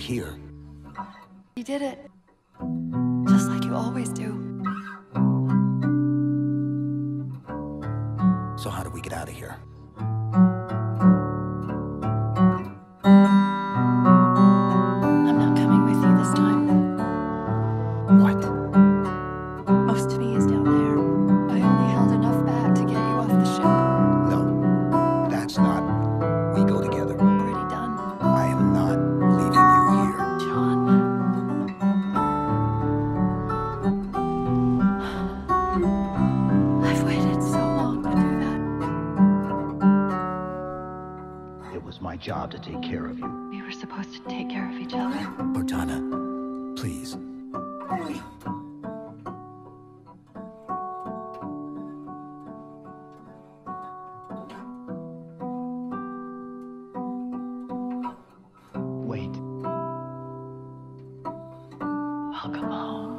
here. You did it. Just like you always do. So how do we get out of here? That. It was my job to take care of you. We were supposed to take care of each other. Cortana, please. Wait. Welcome home.